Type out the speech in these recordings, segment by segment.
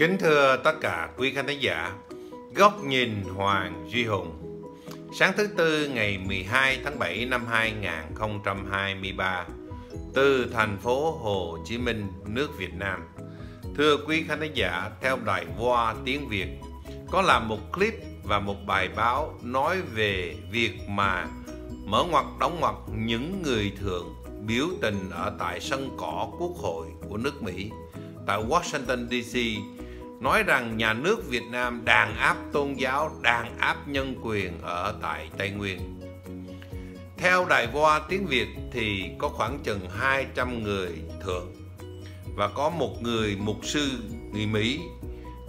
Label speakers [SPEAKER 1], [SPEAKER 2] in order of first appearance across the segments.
[SPEAKER 1] Kính thưa tất cả quý khán thính giả, góc nhìn Hoàng Duy Hùng. Sáng thứ Tư ngày 12 tháng 7 năm 2023 từ thành phố Hồ Chí Minh, nước Việt Nam. Thưa quý khán thính giả, theo đài Voa tiếng Việt, có làm một clip và một bài báo nói về việc mà mở ngoặt đóng ngoặt những người thường biểu tình ở tại sân cỏ quốc hội của nước Mỹ tại Washington DC nói rằng nhà nước Việt Nam đàn áp tôn giáo, đàn áp nhân quyền ở tại Tây Nguyên. Theo đài voa tiếng Việt thì có khoảng chừng 200 người thượng và có một người mục sư người Mỹ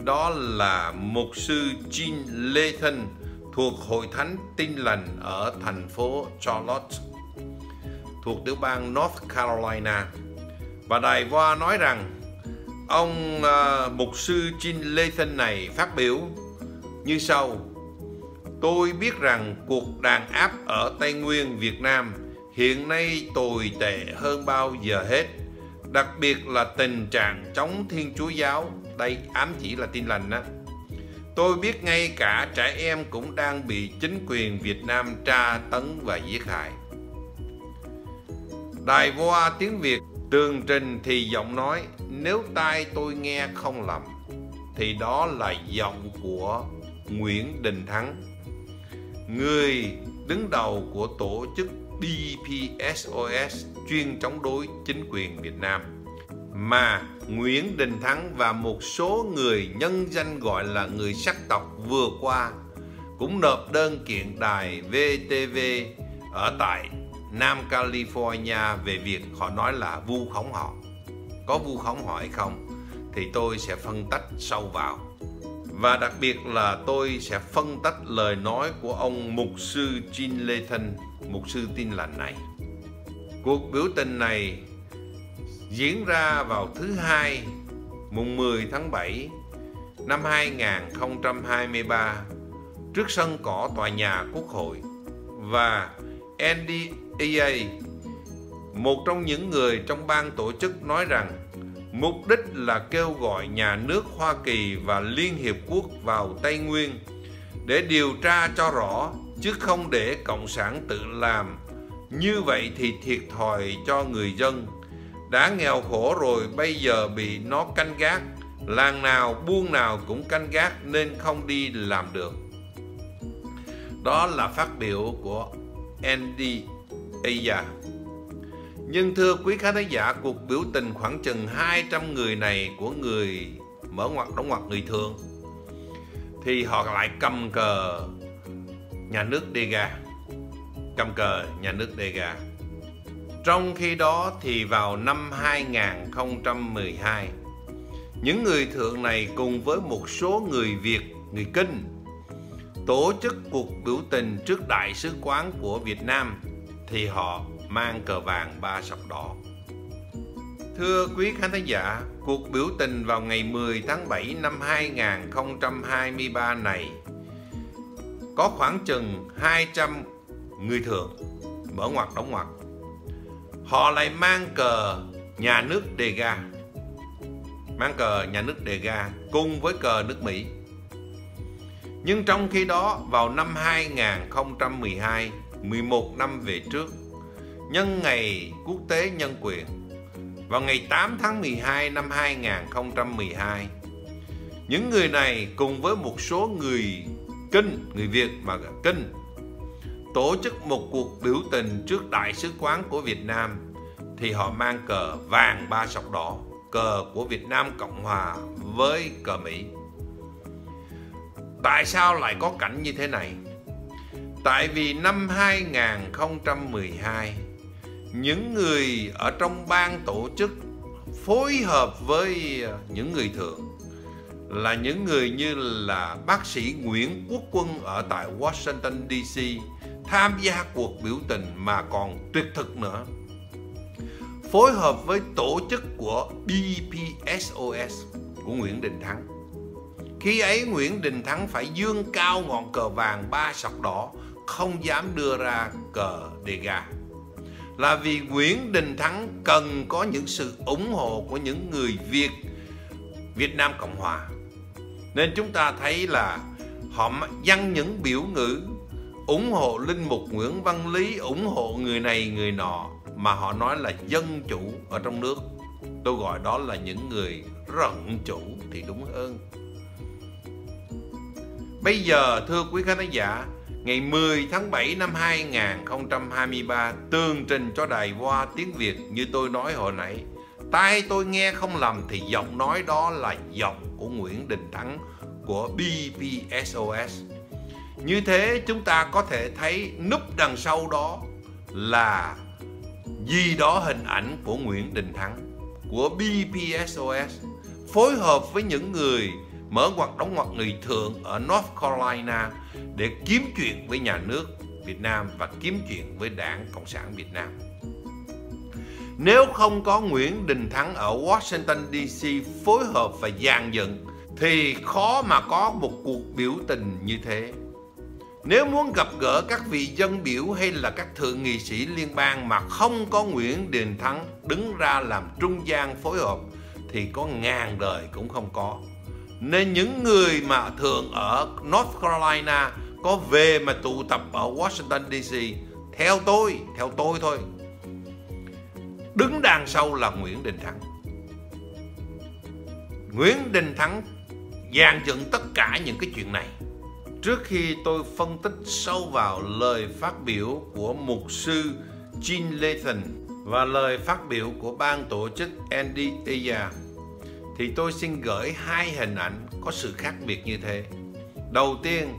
[SPEAKER 1] đó là mục sư Jean Lathan thuộc Hội Thánh Tin Lành ở thành phố Charlotte thuộc tiểu bang North Carolina và đài voa nói rằng ông uh, mục sư Jin Lathan này phát biểu như sau. Tôi biết rằng cuộc đàn áp ở Tây Nguyên Việt Nam hiện nay tồi tệ hơn bao giờ hết đặc biệt là tình trạng chống Thiên Chúa Giáo. Đây ám chỉ là tin lành đó Tôi biết ngay cả trẻ em cũng đang bị chính quyền Việt Nam tra tấn và giết hại. Đài Voa tiếng Việt tường trình thì giọng nói, nếu tai tôi nghe không lầm, thì đó là giọng của Nguyễn Đình Thắng. Người đứng đầu của tổ chức DPSOS chuyên chống đối chính quyền Việt Nam. Mà Nguyễn Đình Thắng và một số người nhân danh gọi là người sắc tộc vừa qua cũng nộp đơn kiện đài VTV ở tại Nam California về việc họ nói là vu khống họ. Có vu khống họ hay không thì tôi sẽ phân tách sâu vào. Và đặc biệt là tôi sẽ phân tách lời nói của ông mục sư Jean Lathan, mục sư tin lành này. Cuộc biểu tình này diễn ra vào thứ hai mùng 10 tháng 7 năm 2023 trước sân cỏ tòa nhà Quốc hội và EA, một trong những người trong ban tổ chức nói rằng mục đích là kêu gọi nhà nước Hoa Kỳ và Liên Hiệp Quốc vào Tây Nguyên để điều tra cho rõ chứ không để Cộng sản tự làm. Như vậy thì thiệt thòi cho người dân. Đã nghèo khổ rồi bây giờ bị nó canh gác. Làng nào buôn nào cũng canh gác nên không đi làm được. Đó là phát biểu của Andy Aya. Nhưng thưa quý khán giả, cuộc biểu tình khoảng chừng 200 người này của người mở ngoặt đóng ngoặt người thường thì họ lại cầm cờ nhà nước Dega cầm cờ nhà nước Dega trong khi đó thì vào năm 2012 những người thượng này cùng với một số người Việt, người Kinh tổ chức cuộc biểu tình trước đại sứ quán của Việt Nam thì họ mang cờ vàng ba sọc đỏ. Thưa quý khán thính giả, cuộc biểu tình vào ngày 10 tháng 7 năm 2023 này có khoảng chừng 200 người thường mở ngoặt đóng ngoặt. Họ lại mang cờ nhà nước đề ga mang cờ nhà nước đề ga cùng với cờ nước Mỹ. Nhưng trong khi đó vào năm 2012, 11 năm về trước, nhân ngày quốc tế nhân quyền, vào ngày 8 tháng 12 năm 2012, những người này cùng với một số người Kinh, người Việt mà Kinh tổ chức một cuộc biểu tình trước đại sứ quán của Việt Nam thì họ mang cờ vàng ba sọc đỏ, cờ của Việt Nam Cộng Hòa với cờ Mỹ. Tại sao lại có cảnh như thế này? Tại vì năm 2012 những người ở trong ban tổ chức phối hợp với ờ, những người thượng là những người như là bác sĩ Nguyễn Quốc Quân ở tại Washington DC tham gia cuộc biểu tình mà còn tuyệt thực nữa. Phối hợp với tổ chức của BPSOS của Nguyễn Đình Thắng. Khi ấy Nguyễn Đình Thắng phải dương cao ngọn cờ vàng ba sọc đỏ không dám đưa ra cờ đề gà là vì Nguyễn Đình Thắng cần có những sự ủng hộ của những người Việt Việt Nam Cộng Hòa Nên chúng ta thấy là họ dăng những biểu ngữ ủng hộ linh mục Nguyễn Văn Lý, ủng hộ người này người nọ mà họ nói là dân chủ ở trong nước. Tôi gọi đó là những người rận chủ thì đúng hơn. Bây giờ thưa quý khán giả, ngày 10 tháng 7 năm 2023 tường trình cho đài Hoa tiếng Việt như tôi nói hồi nãy. Tai tôi nghe không lầm thì giọng nói đó là giọng của Nguyễn Đình Thắng của BPSOS. Như thế chúng ta có thể thấy núp đằng sau đó là gì đó hình ảnh của Nguyễn Đình Thắng, của BPSOS phối hợp với những người mở hoặc đóng ngoặc người thượng ở North Carolina để kiếm chuyện với nhà nước Việt Nam và kiếm chuyện với Đảng Cộng sản Việt Nam. Nếu không có Nguyễn Đình Thắng ở Washington DC phối hợp và dàn dựng, thì khó mà có một cuộc biểu tình như thế. Nếu muốn gặp gỡ các vị dân biểu hay là các thượng nghị sĩ liên bang mà không có Nguyễn Đình Thắng đứng ra làm trung gian phối hợp, thì có ngàn đời cũng không có. Nên những người mà thường ở North Carolina có về mà tụ tập ở Washington DC theo tôi, theo tôi thôi. Đứng đằng sau là Nguyễn Đình Thắng. Nguyễn Đình Thắng dàn dựng tất cả những cái chuyện này. Trước khi tôi phân tích sâu vào lời phát biểu của mục sư Gene Lathan và lời phát biểu của ban tổ chức Andy Aya thì tôi xin gửi hai hình ảnh có sự khác biệt như thế. Đầu tiên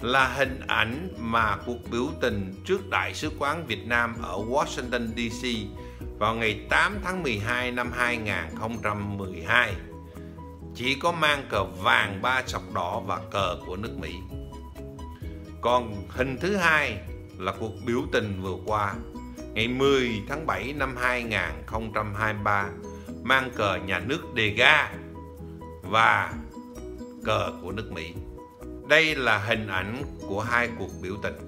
[SPEAKER 1] là hình ảnh mà cuộc biểu tình trước Đại sứ quán Việt Nam ở Washington DC vào ngày 8 tháng 12 năm 2012 chỉ có mang cờ vàng ba sọc đỏ và cờ của nước Mỹ. Còn hình thứ hai là cuộc biểu tình vừa qua, ngày 10 tháng 7 năm 2023 mang cờ nhà nước đề ga và cờ của nước Mỹ. Đây là hình ảnh của hai cuộc biểu tình.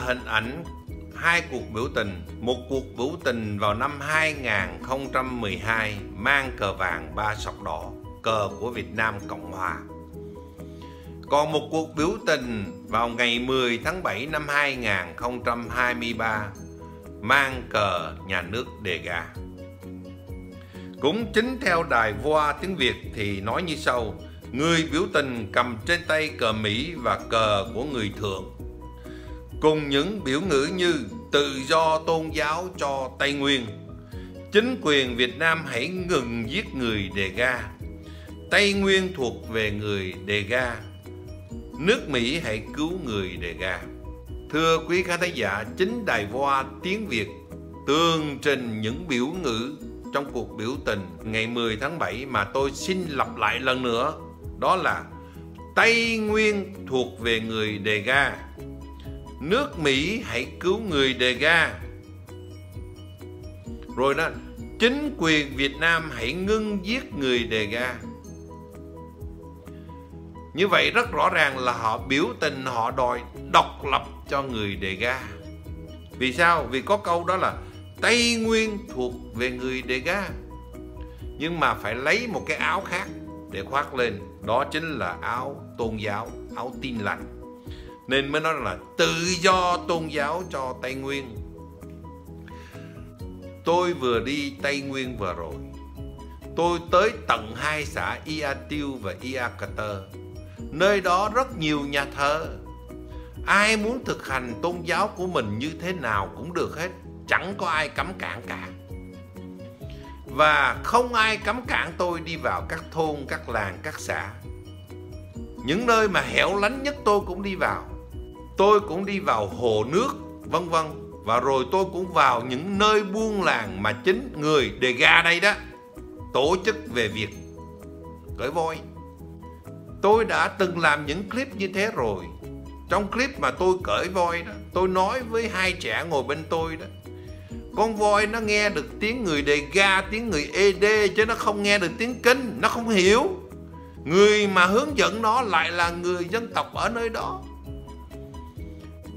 [SPEAKER 1] Hình ảnh hai cuộc biểu tình, một cuộc biểu tình vào năm 2012 mang cờ vàng ba sọc đỏ, cờ của Việt Nam Cộng Hòa. Còn một cuộc biểu tình vào ngày 10 tháng 7 năm 2023 mang cờ nhà nước đề gà Cũng chính theo đài Voa tiếng Việt thì nói như sau, người biểu tình cầm trên tay cờ Mỹ và cờ của người thượng cùng những biểu ngữ như tự do tôn giáo cho Tây Nguyên. Chính quyền Việt Nam hãy ngừng giết người đề ga. Tây Nguyên thuộc về người đề ga. Nước Mỹ hãy cứu người đề ga. Thưa quý khán giả, chính đài voa tiếng Việt tường trình những biểu ngữ trong cuộc biểu tình ngày 10 tháng 7 mà tôi xin lặp lại lần nữa. Đó là Tây Nguyên thuộc về người đề ga nước Mỹ hãy cứu người đề ga. Rồi đó, chính quyền Việt Nam hãy ngưng giết người đề ga. Như vậy rất rõ ràng là họ biểu tình, họ đòi độc lập cho người đề ga. Vì sao? Vì có câu đó là Tây Nguyên thuộc về người đề ga. Nhưng mà phải lấy một cái áo khác để khoác lên. Đó chính là áo tôn giáo, áo tin lành nên mới nói là tự do tôn giáo cho Tây Nguyên. Tôi vừa đi Tây Nguyên vừa rồi. Tôi tới tận hai xã Ia Tiêu và Ia tơ nơi đó rất nhiều nhà thờ. Ai muốn thực hành tôn giáo của mình như thế nào cũng được hết, chẳng có ai cấm cản cả. Và không ai cấm cản tôi đi vào các thôn, các làng, các xã. Những nơi mà hẻo lánh nhất tôi cũng đi vào tôi cũng đi vào hồ nước, vân vân. Và rồi tôi cũng vào những nơi buôn làng mà chính người đề ga đây đó, tổ chức về việc cởi voi. Tôi đã từng làm những clip như thế rồi. Trong clip mà tôi cởi voi đó, tôi nói với hai trẻ ngồi bên tôi đó, con voi nó nghe được tiếng người đề ga, tiếng người ed chứ nó không nghe được tiếng kinh, nó không hiểu. Người mà hướng dẫn nó lại là người dân tộc ở nơi đó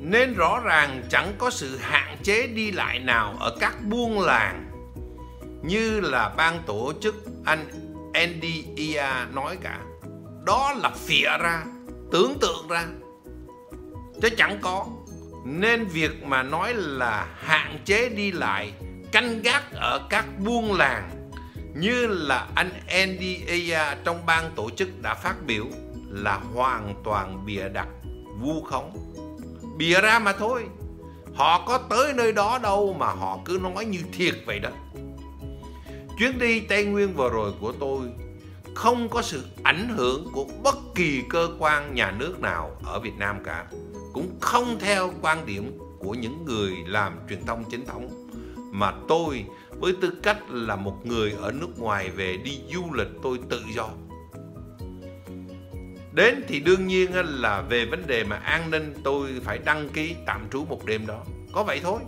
[SPEAKER 1] nên rõ ràng chẳng có sự hạn chế đi lại nào ở các buôn làng, như là ban tổ chức anh Andy Ia nói cả. Đó là phịa ra, tưởng tượng ra, chứ chẳng có. Nên việc mà nói là hạn chế đi lại, canh gác ở các buôn làng, như là anh Andy trong ban tổ chức đã phát biểu, là hoàn toàn bịa đặt, vu khống bịa ra mà thôi. Họ có tới nơi đó đâu mà họ cứ nói như thiệt vậy đó. Chuyến đi tây nguyên vừa rồi của tôi không có sự ảnh hưởng của bất kỳ cơ quan nhà nước nào ở việt nam cả. Cũng không theo quan điểm của những người làm truyền thông chính thống. Mà tôi với tư cách là một người ở nước ngoài về đi du lịch, tôi tự do đến thì đương nhiên là về vấn đề mà an ninh tôi phải đăng ký tạm trú một đêm đó. Có vậy thôi.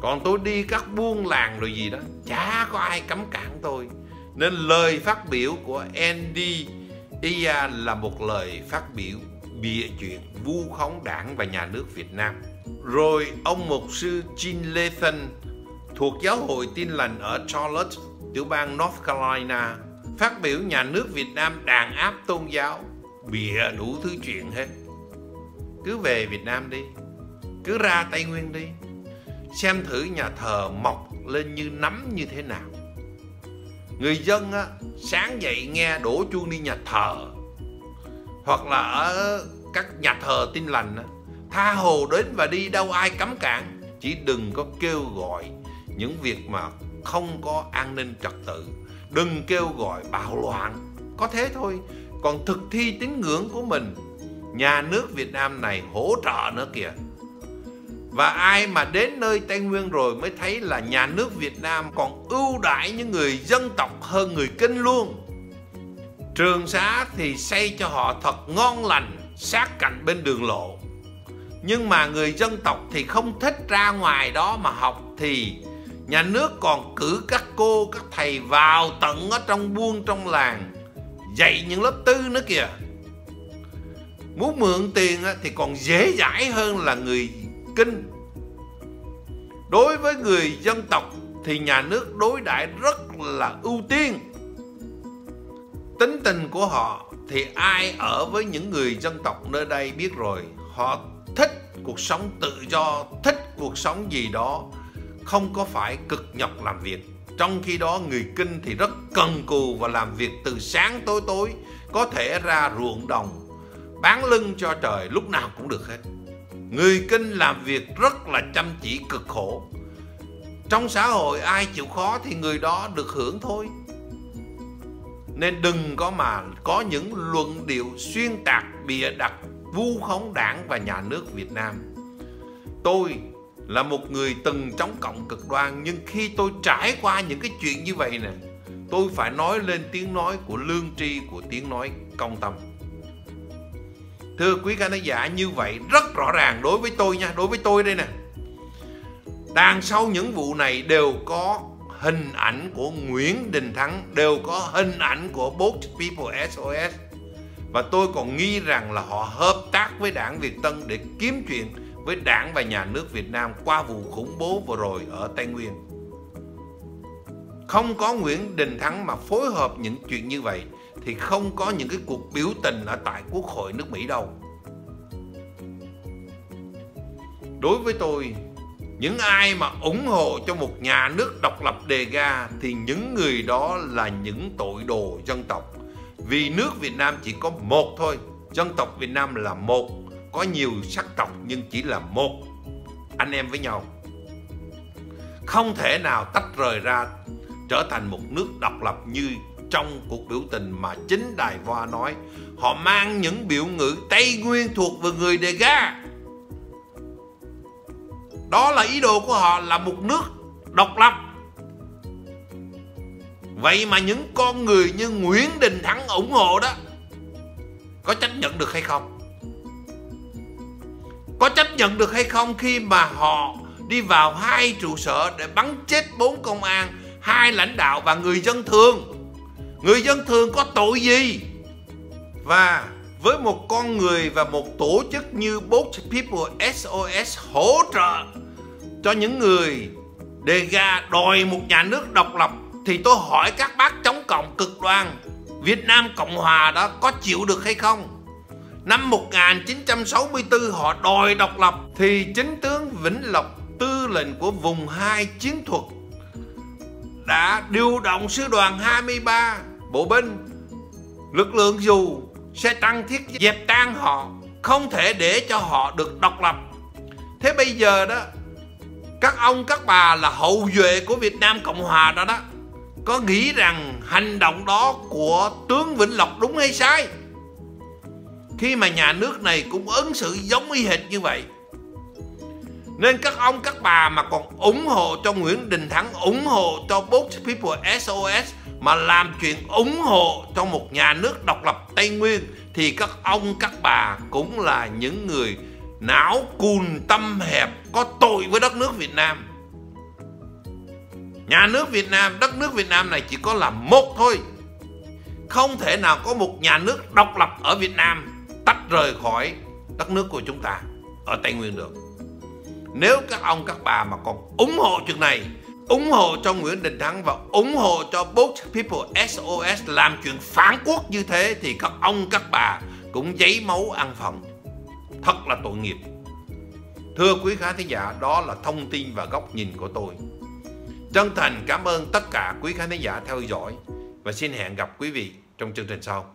[SPEAKER 1] Còn tôi đi các buôn làng rồi gì đó chả có ai cấm cản tôi. Nên lời phát biểu của Andy Ia à, là một lời phát biểu bịa chuyện vu khống đảng và nhà nước Việt Nam. Rồi ông mục sư Jean Lathan thuộc giáo hội tin lành ở Charlotte, tiểu bang North Carolina, phát biểu nhà nước Việt Nam đàn áp tôn giáo, bịa đủ thứ chuyện hết. Cứ về Việt Nam đi, cứ ra Tây Nguyên đi, xem thử nhà thờ mọc lên như nấm như thế nào. Người dân á, sáng dậy nghe đổ chuông đi nhà thờ hoặc là ở các nhà thờ tin lành tha hồ đến và đi đâu ai cấm cản chỉ đừng có kêu gọi những việc mà không có an ninh trật tự đừng kêu gọi bạo loạn. Có thế thôi, còn thực thi tín ngưỡng của mình, nhà nước Việt Nam này hỗ trợ nữa kìa. Và ai mà đến nơi Tây Nguyên rồi mới thấy là nhà nước Việt Nam còn ưu đãi những người dân tộc hơn người kinh luôn. Trường xá thì xây cho họ thật ngon lành, sát cạnh bên đường lộ. Nhưng mà người dân tộc thì không thích ra ngoài đó mà học thì nhà nước còn cử các cô, các thầy vào tận ở trong buôn trong làng, dạy những lớp tư nữa kìa. Muốn mượn tiền thì còn dễ dãi hơn là người kinh. Đối với người dân tộc, thì nhà nước đối đãi rất là ưu tiên. Tính tình của họ, thì ai ở với những người dân tộc nơi đây biết rồi. Họ thích cuộc sống tự do, thích cuộc sống gì đó không có phải cực nhọc làm việc. Trong khi đó, người kinh thì rất cần cù và làm việc từ sáng tối tối, có thể ra ruộng đồng, bán lưng cho trời, lúc nào cũng được hết. Người kinh làm việc rất là chăm chỉ cực khổ. Trong xã hội, ai chịu khó thì người đó được hưởng thôi. Nên đừng có mà có những luận điệu xuyên tạc, bịa đặt, vu khống đảng và nhà nước Việt Nam. Tôi là một người từng chống cộng cực đoan nhưng khi tôi trải qua những cái chuyện như vậy nè, tôi phải nói lên tiếng nói của lương tri của tiếng nói công tâm. Thưa quý khán giả như vậy rất rõ ràng đối với tôi nha, đối với tôi đây nè. Đằng sau những vụ này đều có hình ảnh của Nguyễn Đình Thắng đều có hình ảnh của Boat People SOS và tôi còn nghi rằng là họ hợp tác với đảng Việt Tân để kiếm chuyện với đảng và nhà nước Việt Nam qua vụ khủng bố vừa rồi ở Tây Nguyên. Không có Nguyễn Đình Thắng mà phối hợp những chuyện như vậy thì không có những cái cuộc biểu tình ở tại Quốc hội nước Mỹ đâu. Đối với tôi, những ai mà ủng hộ cho một nhà nước độc lập đề ga thì những người đó là những tội đồ dân tộc vì nước Việt Nam chỉ có một thôi dân tộc Việt Nam là một có nhiều sắc tộc nhưng chỉ là một. Anh em với nhau. Không thể nào tách rời ra, trở thành một nước độc lập như trong cuộc biểu tình mà chính Đài Voa nói. Họ mang những biểu ngữ Tây Nguyên thuộc về người đề ga. Đó là ý đồ của họ là một nước độc lập. Vậy mà những con người như Nguyễn Đình Thắng ủng hộ đó, có chấp nhận được hay không? Có chấp nhận được hay không khi mà họ đi vào hai trụ sở để bắn chết bốn công an, hai lãnh đạo và người dân thường người dân thường có tội gì và với một con người và một tổ chức như Boat People SOS hỗ trợ cho những người đề ga đòi một nhà nước độc lập, thì tôi hỏi các bác chống cộng cực đoan, Việt Nam Cộng Hòa đó có chịu được hay không? Năm 1964 họ đòi độc lập. Thì chính tướng Vĩnh Lộc, tư lệnh của vùng 2 chiến thuật, đã điều động sư đoàn 23 bộ binh, lực lượng dù sẽ tăng thiết dẹp tan họ, không thể để cho họ được độc lập. Thế bây giờ đó, các ông, các bà là hậu duệ của Việt Nam Cộng Hòa đó đó. Có nghĩ rằng hành động đó của tướng Vĩnh Lộc đúng hay sai? Khi mà nhà nước này cũng ứng xử giống y hệt như vậy, nên các ông, các bà mà còn ủng hộ cho Nguyễn Đình Thắng, ủng hộ cho Boat People SOS mà làm chuyện ủng hộ cho một nhà nước độc lập Tây Nguyên, thì các ông, các bà cũng là những người não cùn tâm hẹp có tội với đất nước Việt Nam. Nhà nước Việt Nam, đất nước Việt Nam này chỉ có là một thôi. Không thể nào có một nhà nước độc lập ở Việt Nam tách rời khỏi đất nước của chúng ta ở Tây Nguyên được. Nếu các ông, các bà mà còn ủng hộ chuyện này, ủng hộ cho Nguyễn Đình Thắng và ủng hộ cho Boat People SOS làm chuyện phản quốc như thế thì các ông, các bà cũng giấy máu ăn phần thật là tội nghiệp. Thưa quý khán thính giả, đó là thông tin và góc nhìn của tôi. Chân thành cảm ơn tất cả quý khán thính giả theo dõi và xin hẹn gặp quý vị trong chương trình sau.